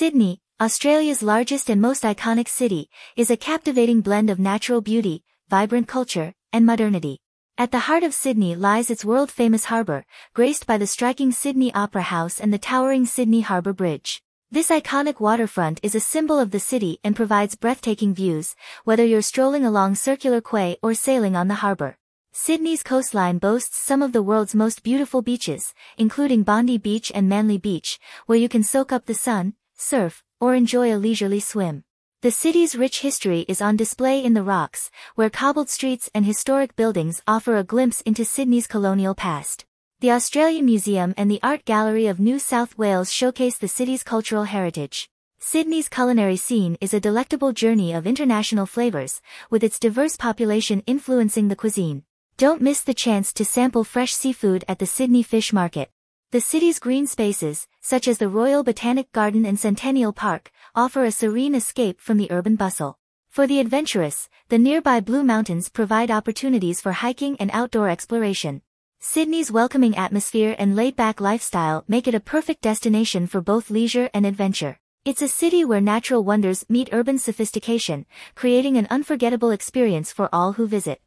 Sydney, Australia's largest and most iconic city, is a captivating blend of natural beauty, vibrant culture, and modernity. At the heart of Sydney lies its world-famous harbour, graced by the striking Sydney Opera House and the towering Sydney Harbour Bridge. This iconic waterfront is a symbol of the city and provides breathtaking views, whether you're strolling along Circular Quay or sailing on the harbour. Sydney's coastline boasts some of the world's most beautiful beaches, including Bondi Beach and Manly Beach, where you can soak up the sun, surf, or enjoy a leisurely swim. The city's rich history is on display in the rocks, where cobbled streets and historic buildings offer a glimpse into Sydney's colonial past. The Australian Museum and the Art Gallery of New South Wales showcase the city's cultural heritage. Sydney's culinary scene is a delectable journey of international flavors, with its diverse population influencing the cuisine. Don't miss the chance to sample fresh seafood at the Sydney Fish Market. The city's green spaces, such as the Royal Botanic Garden and Centennial Park, offer a serene escape from the urban bustle. For the adventurous, the nearby Blue Mountains provide opportunities for hiking and outdoor exploration. Sydney's welcoming atmosphere and laid-back lifestyle make it a perfect destination for both leisure and adventure. It's a city where natural wonders meet urban sophistication, creating an unforgettable experience for all who visit.